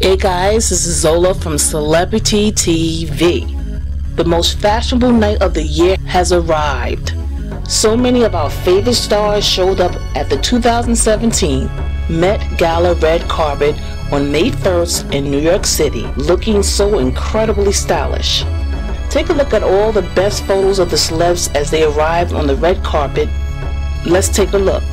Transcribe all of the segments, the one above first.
Hey guys, this is Zola from Celebrity TV. The most fashionable night of the year has arrived. So many of our favorite stars showed up at the 2017 Met Gala red carpet on May 1st in New York City, looking so incredibly stylish. Take a look at all the best photos of the celebs as they arrived on the red carpet. Let's take a look.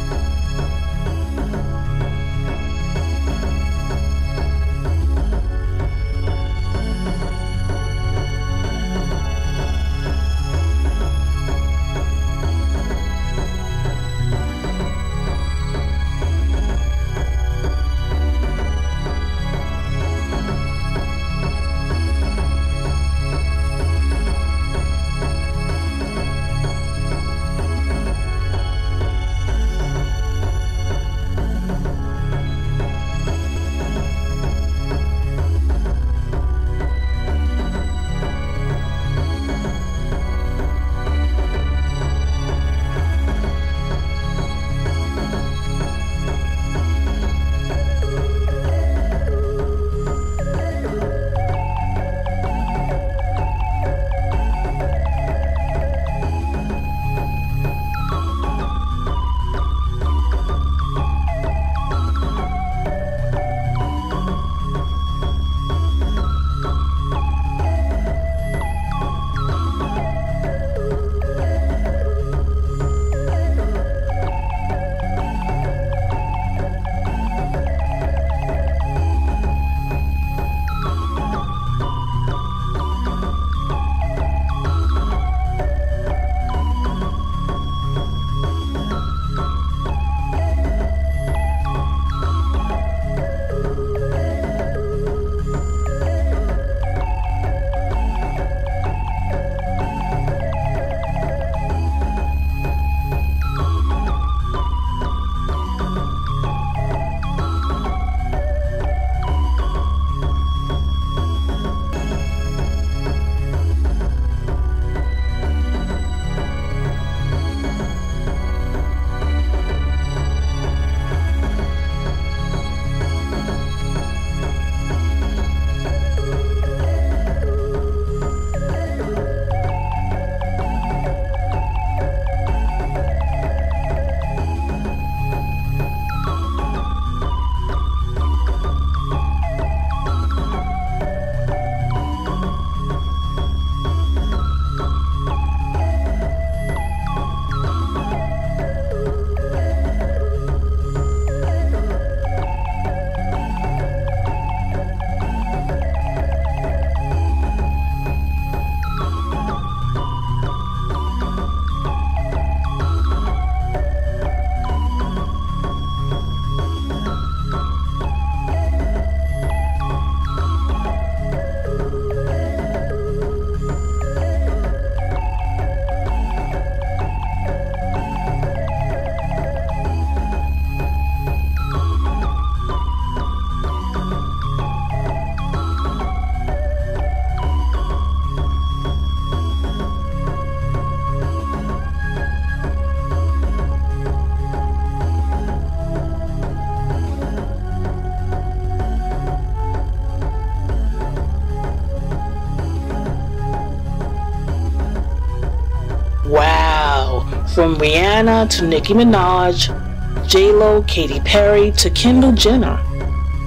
From Rihanna to Nicki Minaj, J-Lo, Katy Perry to Kendall Jenner.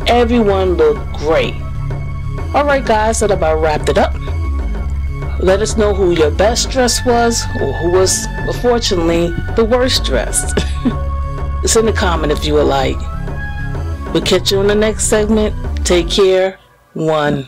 Everyone looked great. Alright guys, that about wrapped it up. Let us know who your best dress was or who was, unfortunately, the worst dressed. Send a comment if you would like. We'll catch you in the next segment. Take care. One.